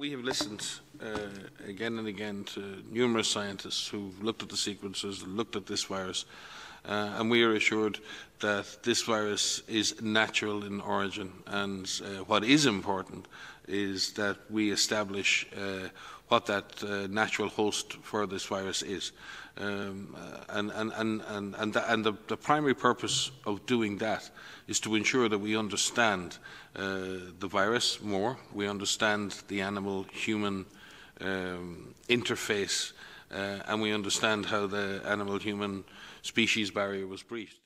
we have listened uh, again and again to numerous scientists who've looked at the sequences, looked at this virus, uh, and we are assured that this virus is natural in origin. And uh, what is important is that we establish uh, what that uh, natural host for this virus is. Um, uh, and and, and, and, the, the, primary purpose of doing that is to ensure that we understand uh, the virus more, we understand the animal-human um, interface, Uh, and we understand how the animal-human species barrier was breached.